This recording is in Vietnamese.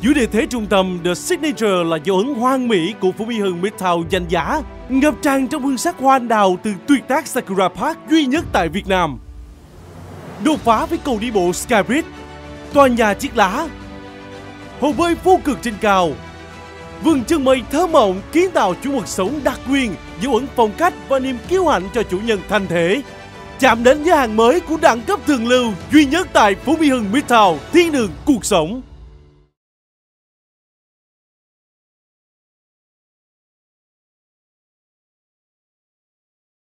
Dưới địa thế trung tâm, The Signature là dấu ấn hoang mỹ của Phú Mỹ Hưng Midtown danh giá, ngập tràn trong hương sắc hoa anh đào từ tuyệt tác Sakura Park duy nhất tại Việt Nam. Đột phá với cầu đi bộ Skybridge, tòa nhà chiếc lá, hồ bơi vô cực trên cao, vườn chân mây thơ mộng kiến tạo chủ mực sống đặc quyền, dấu ấn phong cách và niềm kiêu hãnh cho chủ nhân thành thể. Chạm đến giới hạn mới của đẳng cấp thường lưu duy nhất tại Phú Mỹ Hưng Midtown, thiên đường cuộc sống.